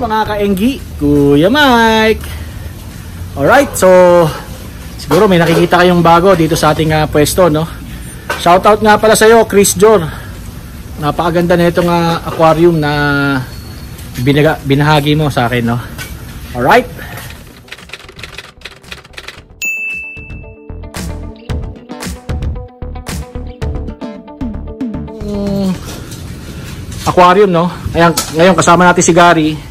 mga kaenggi, Kuya Mike. Alright, so siguro may nakikita kayong bago dito sa ating uh, pwesto, no? Shoutout nga pala sa iyo, Chris Jor. Napakaganda na itong uh, aquarium na binaga, binahagi mo sa akin, no? Alright. Mm, aquarium, no? Ayan, ngayon kasama natin si Gary.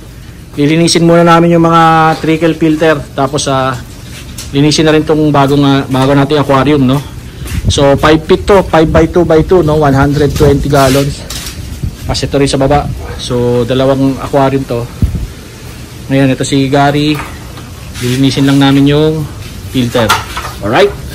Lilinisin muna namin yung mga trickle filter tapos uh, linisin na rin tong bagong uh, bago nating aquarium, no? So 5 feet to, 5 by 2 by 2, no? 120 gallons. Kasi ito rin sa baba. So dalawang aquarium to. Ngayon ito si Gary. Lilinisin lang namin yung filter. Alright?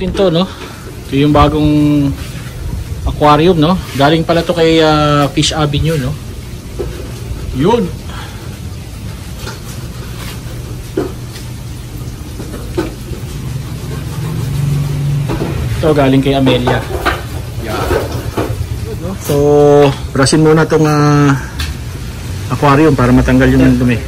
Natin to no? Ito yung bagong aquarium no? Galing pala to kay uh, Fish Avenue no? Yun! Ito galing kay Amelia. Yeah. so brasin muna tong uh, aquarium para matanggal yung dumi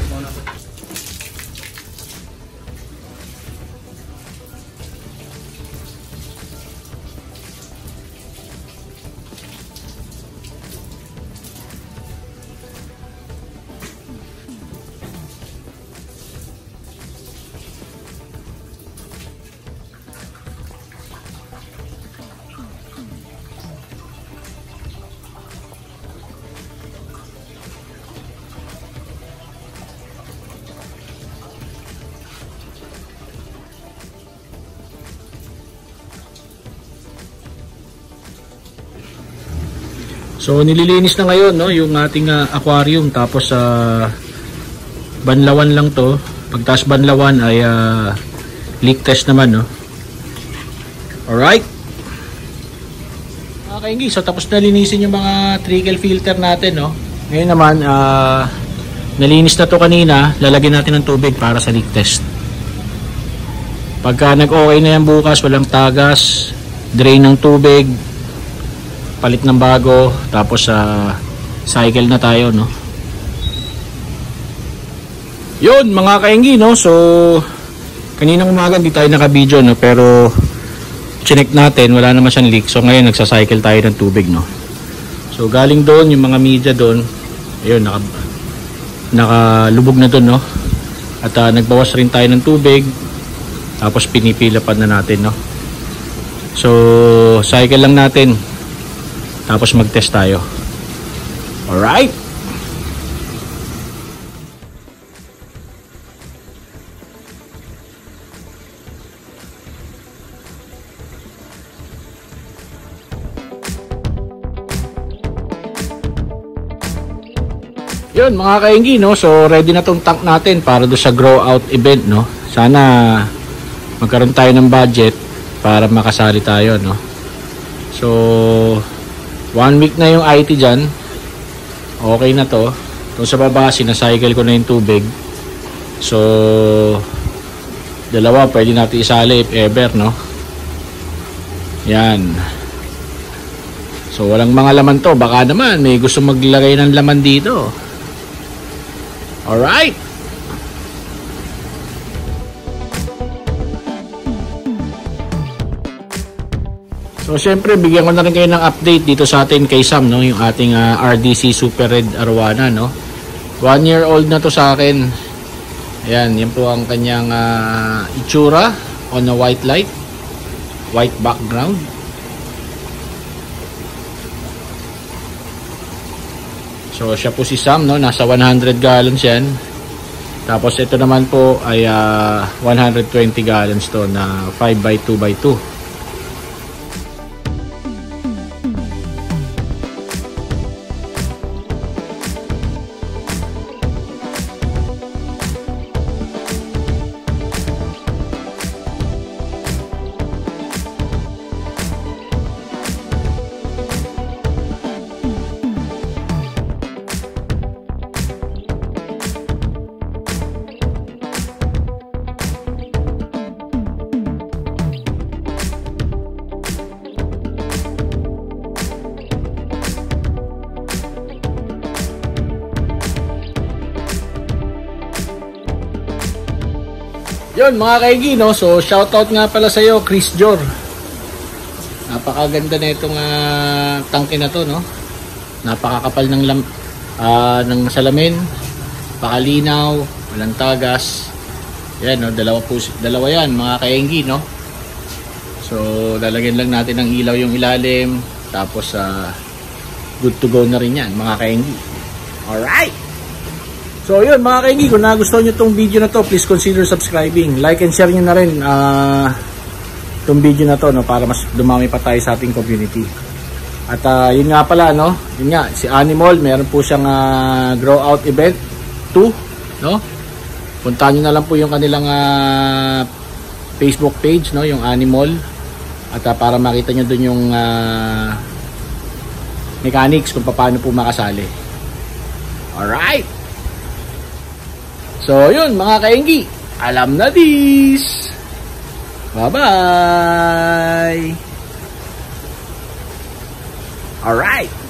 So nililinis na ngayon no yung ating uh, aquarium tapos sa uh, banlawan lang to. Pagtas banlawan ay uh, leak test naman no. All right. Mga kaingi, so tapos na linisin yung mga trickle filter natin no. Ngayon naman uh, nalinis na to kanina, lalagyan natin ng tubig para sa leak test. Pagka nag-okay na yan bukas, walang tagas, drain ng tubig, palit ng bago tapos sa uh, cycle na tayo no? Yun mga kaingi no? So kaninang umaga hindi tayo naka video no? Pero chinek natin wala naman siyang leak. So ngayon nagsa-cycle tayo ng tubig no? So galing doon yung mga media doon ayun naka nakalubog na doon no? At uh, nagbawas rin tayo ng tubig tapos pinipilapan na natin no? So cycle lang natin tapos mag-test tayo. Alright? Yun mga kaingi no. So ready na tong tank natin para do sa grow out event no. Sana magkaroon tayo ng budget para makasali tayo no. So One week na yung IT dyan. Okay na to. Kung sa baba, sinacycle ko na yung tubig. So, dalawa, pwede natin isali if ever, no? Yan. So, walang mga laman to. Baka naman, may gusto maglagay ng laman dito. Alright. So syempre bigyan ko na rin kayo ng update dito sa atin kay Sam no, yung ating uh, ah, RDC Super Red Arwana no. One year old na to sa akin. Ayan, yan po ang kanyang uh, itsura on a white light. White background. So siya po si Sam no, nasa 100 gallons yan. Tapos ito naman po ay uh, ah, 120 gallons to na 5 Yun mga kaigi, no? So, shoutout nga pala sa iyo, Chris Jor. Napakaganda na itong uh, tangke na to, no? Napakakapal ng lam uh, ng salamin, pakalinaw, walang tagas. Yan, no? Dalawa po, dalawa yan, mga kaigi, no? So, lalagyan lang natin ng ilaw yung ilalim, tapos uh, good to go na rin yan, mga kaigi. Alright! So yun mga kaingi, kung nagustuhan nyo itong video na to, please consider subscribing. Like and share nyo na rin uh, itong video na to no, para mas dumami pa tayo sa ating community. At uh, yun nga pala, no? yun nga, si Animal, meron po siyang uh, grow out event 2. No? Puntahan nyo na lang po yung kanilang uh, Facebook page, no? yung Animal. At uh, para makita nyo dun yung uh, mechanics kung paano po makasali. Alright! So, yun mga kainggi. Alam na this. Bye-bye. Alright.